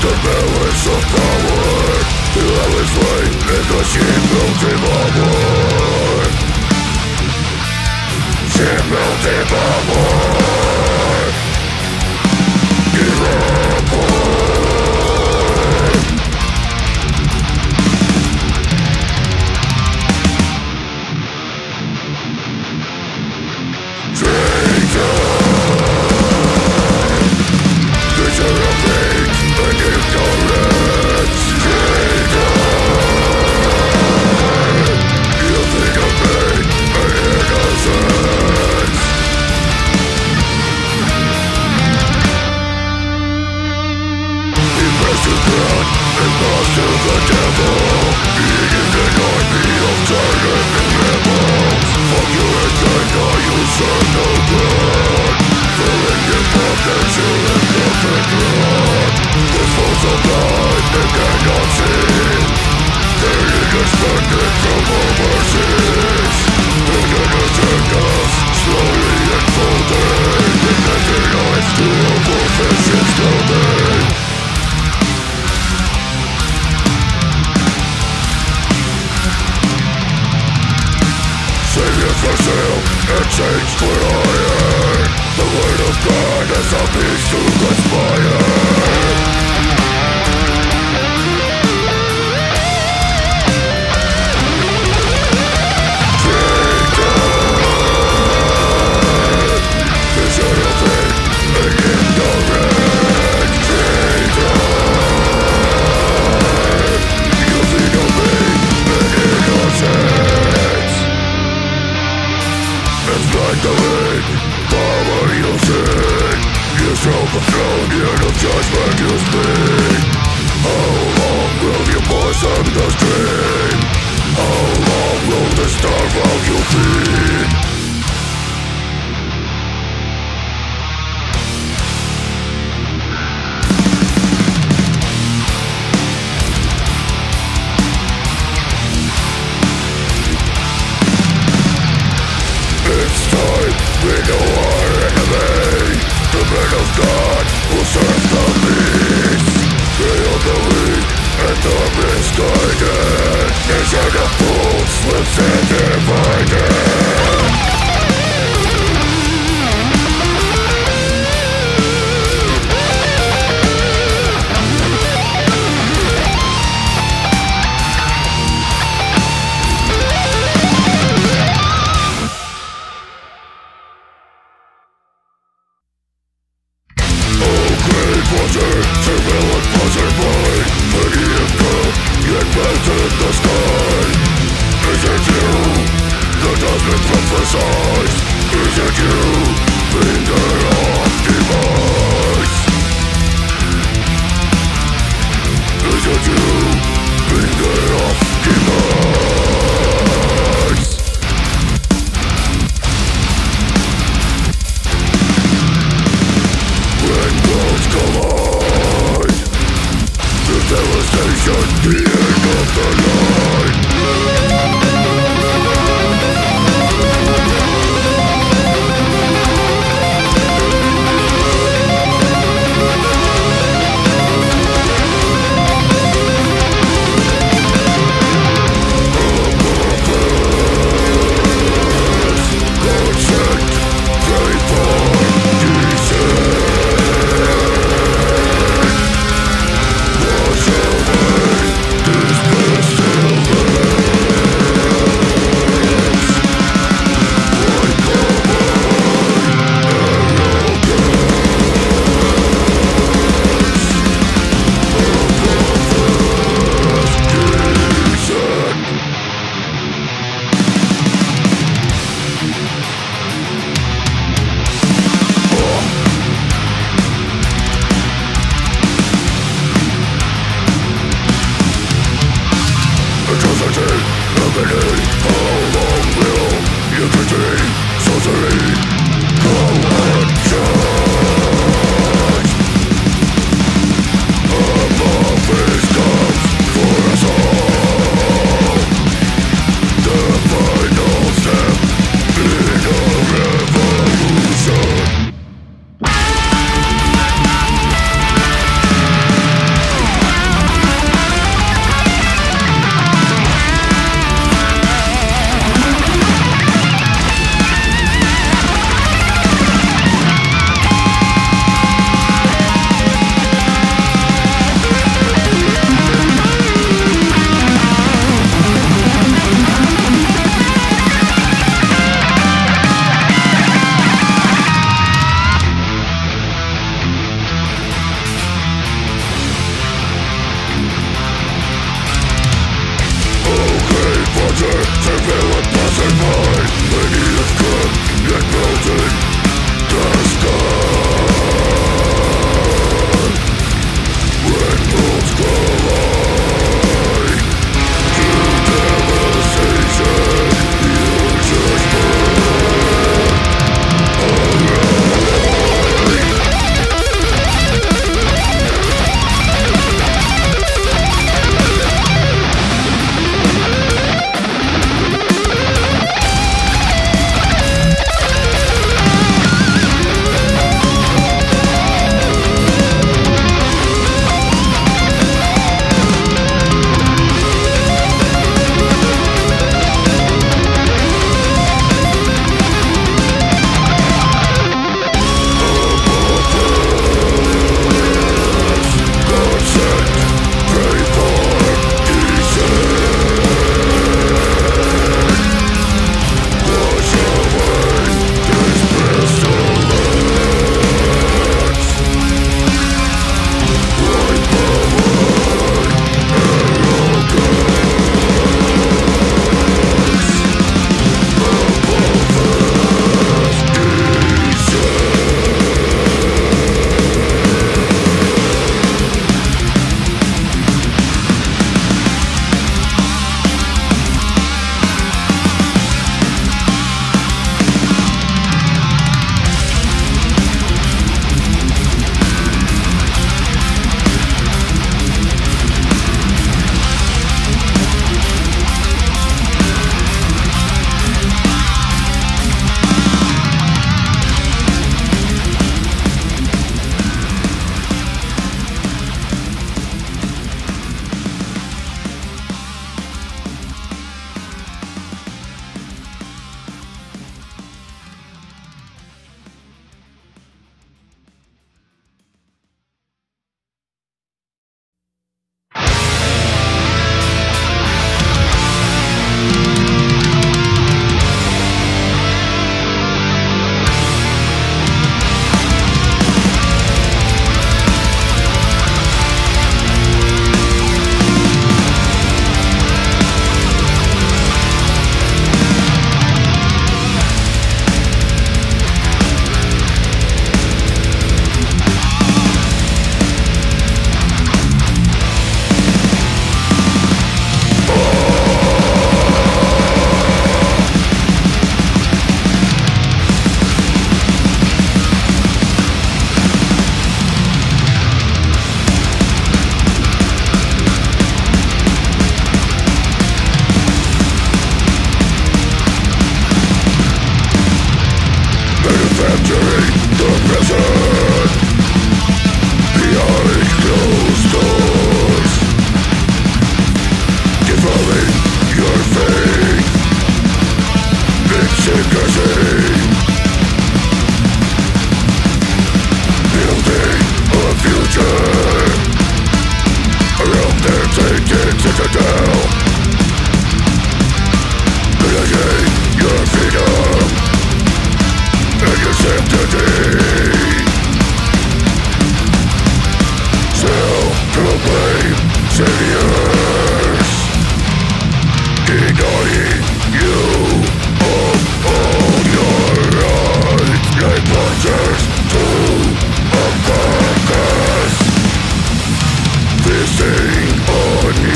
The balance of power. The always way in the sheep melting power Sheep melting power. to the no our enemy The men of God will serve the the weak and the misguided Nation of fools lives and divided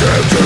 Infiltrate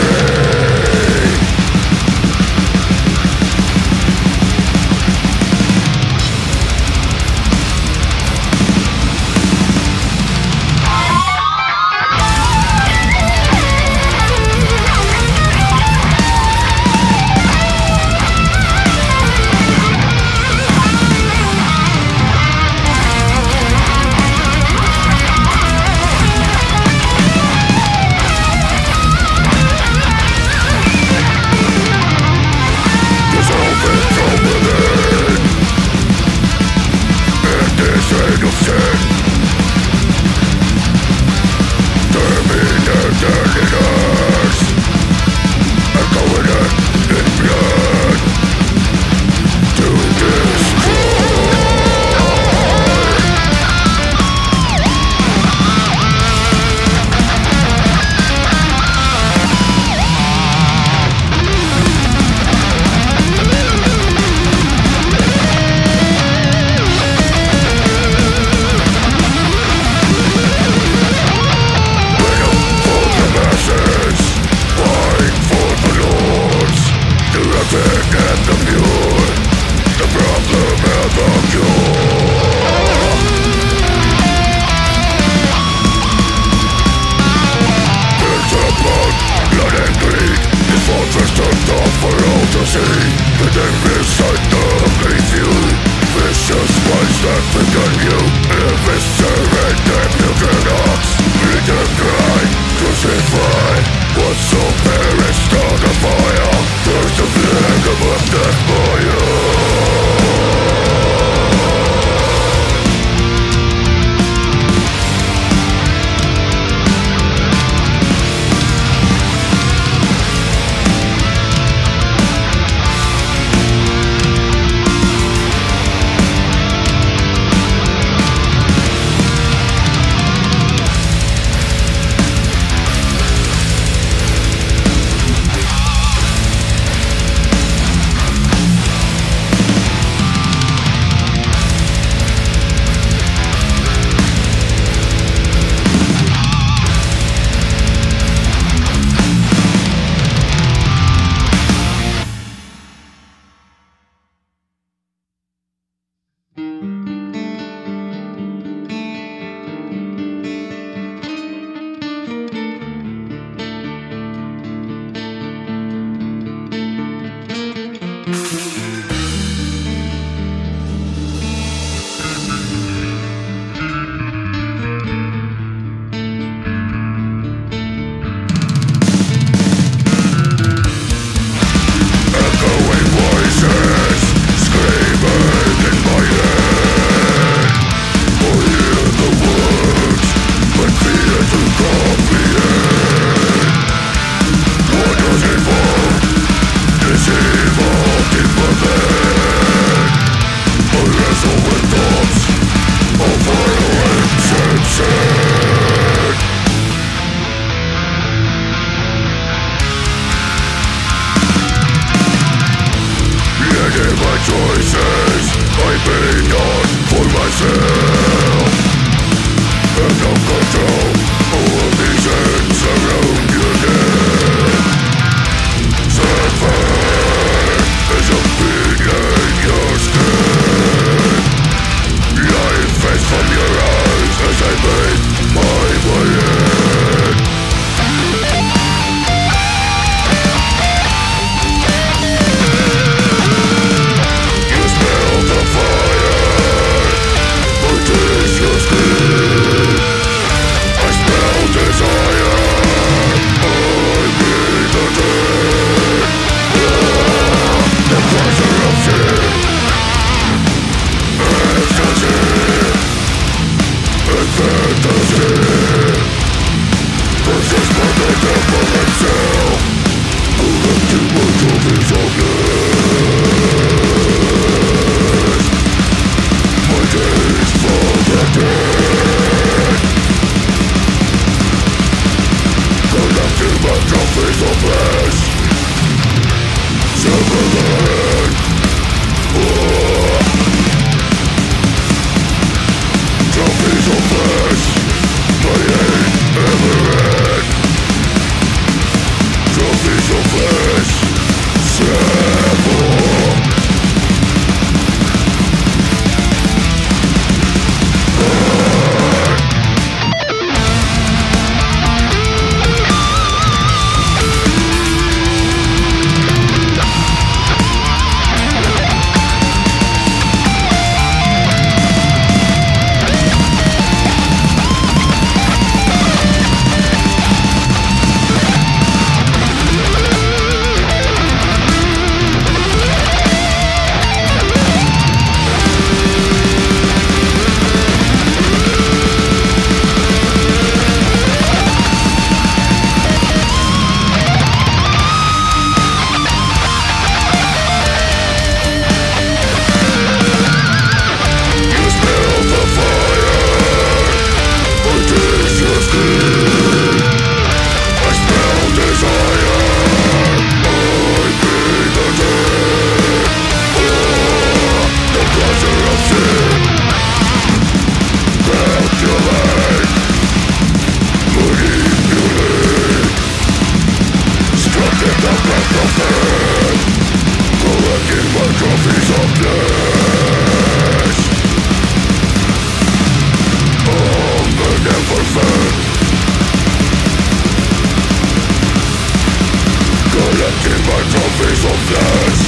piece of this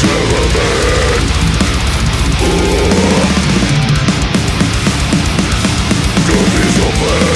Gentlemen Ooh. Good piece of flesh.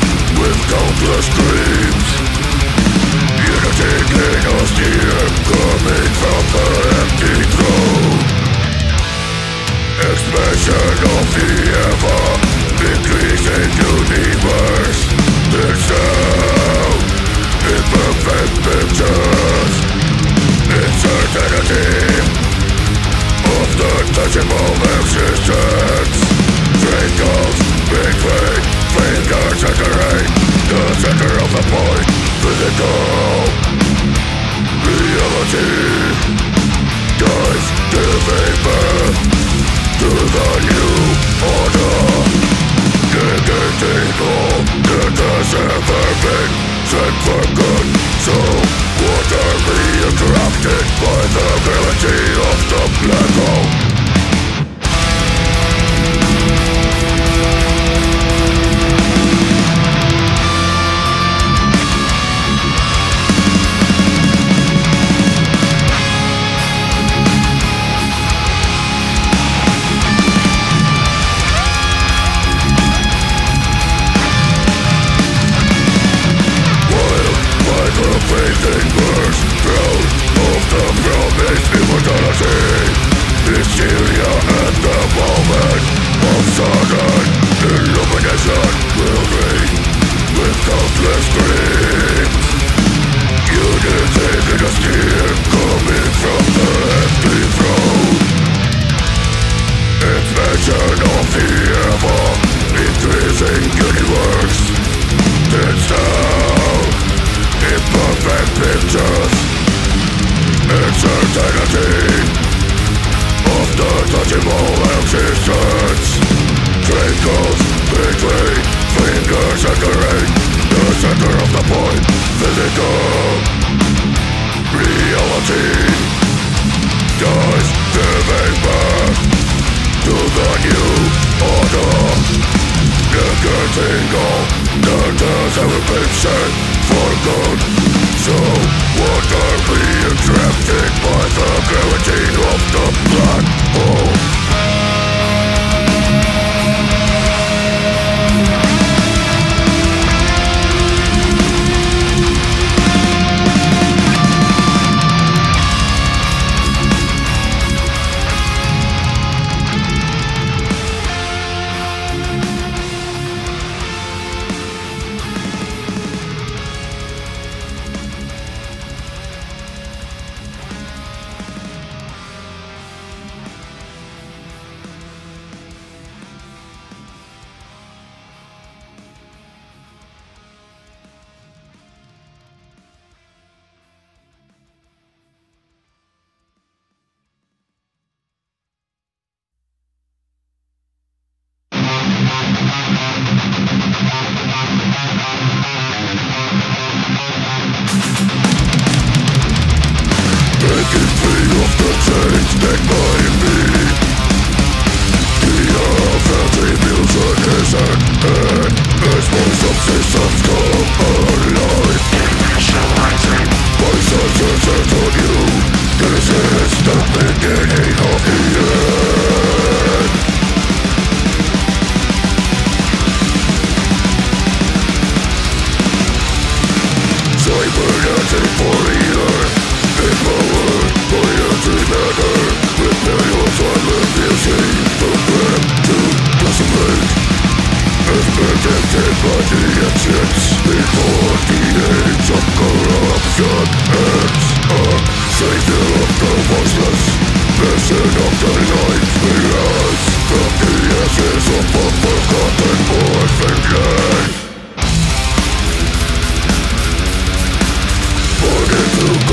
With countless dreams Unity chaos here Coming from the empty throne Expansion of the ever Increasing universe It's now Imperfect pictures Uncertainty Of the touchable existence Twinkles The center of the point Physical Reality Dies To the new order touchable existence Twinkles between fingers entering The center of the point Physical Reality. Dies giving birth To the new order. Negating all has ever been said for good. So we attracted by the gravity of the black hole?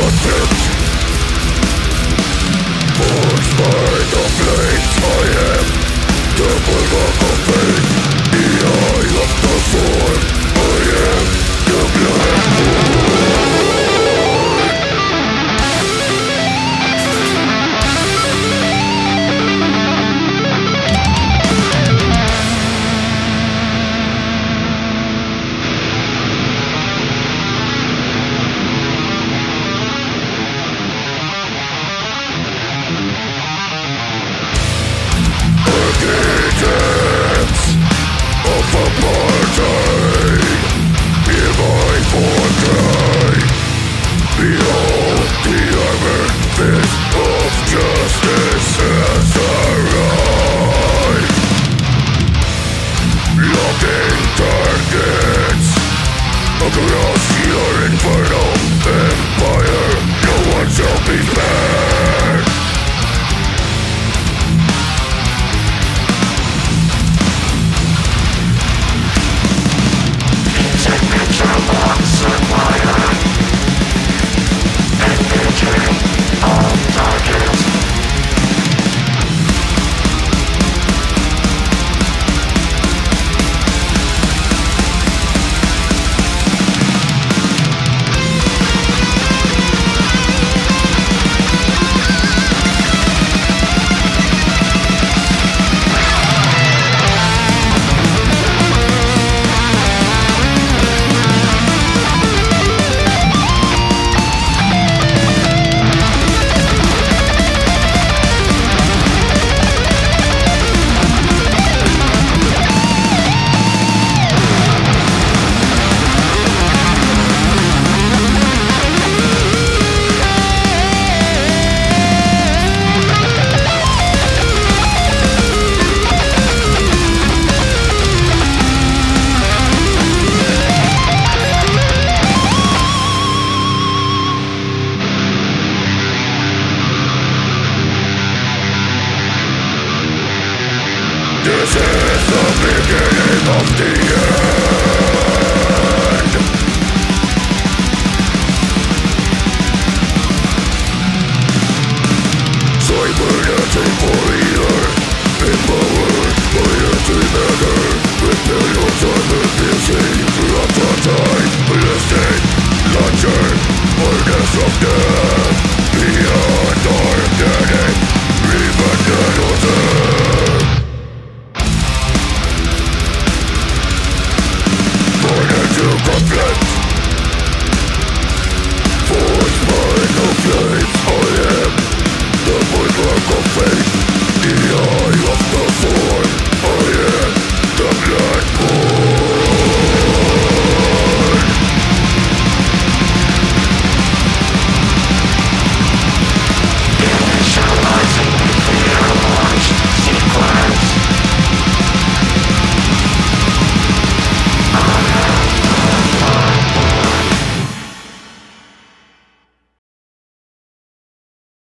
contempt Forced by the flames I am This is the beginning of the end.